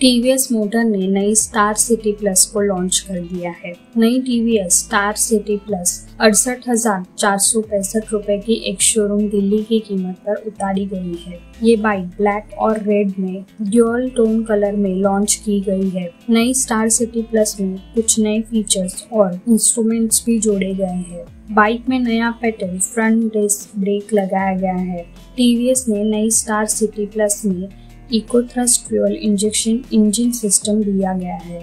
TVS motor ने नई Star City Plus को लॉन्च कर दिया है। नई टीवीएस स्टार सिटी प्लस अड़सठ हज़ार चार सौ पैंसठ रूपए की एक शोरूम दिल्ली की कीमत पर उतारी गई है। ये बाइक ब्लैक और रेड में ड्यूअल टोन कलर में लॉन्च की गई है। नई स्टार सिटी प्लस में कुछ नए फीचर्स और इंस्ट्रूमेंट्स भी जोड़े गए हैं। बाइक में नया पेटल फ्रंट डिस्क ब्रेक लगाया गया है। टीवीएस ने नई स्टार सिटी प्लस में eco thrust fuel injection engine system दिया गया है।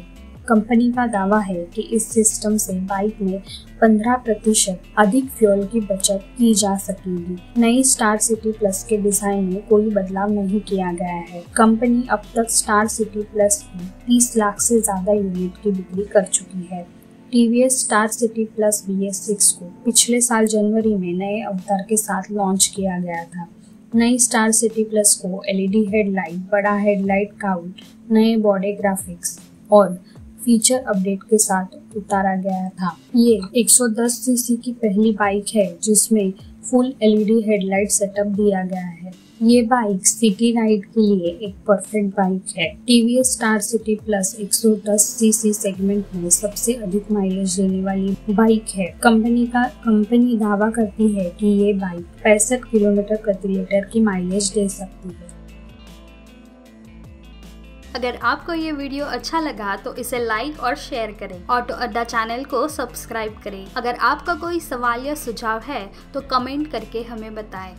कंपनी का दावा है कि इस सिस्टम से बाइक में 15 प्रतिशत अधिक फ्यूल की बचत की जा सकेगी। नई स्टार सिटी प्लस के डिज़ाइन में कोई बदलाव नहीं किया गया है। कंपनी अब तक स्टार सिटी प्लस में 30 लाख से ज़्यादा यूनिट की बिक्री कर चुकी है। TVS Star City Plus BS S six को पिछले साल जनवरी में नए अवतार के साथ लॉन्च किया गया था। नई स्टार सिटी प्लस को एलईडी हेडलाइट, बड़ा हेडलाइट काउंट, नए बॉडी ग्राफिक्स और फीचर अपडेट के साथ उतारा गया था। ये 110 सीसी की पहली बाइक है जिसमें फुल एलईडी हेडलाइट सेटअप दिया गया है। ये बाइक सिटी राइड के लिए एक परफेक्ट बाइक है। TVS Star City Plus 110 CC segment में सबसे अधिक माइलेज देने वाली बाइक है। कंपनी का, कंपनी दावा करती है कि ये बाइक पैंसठ किलोमीटर प्रति लीटर की माइलेज दे सकती है। अगर आपको ये वीडियो अच्छा लगा तो इसे लाइक और शेयर करें। ऑटो अड्डा चैनल को सब्सक्राइब करें। अगर आपका कोई सवाल या सुझाव है तो कमेंट करके हमें बताएँ।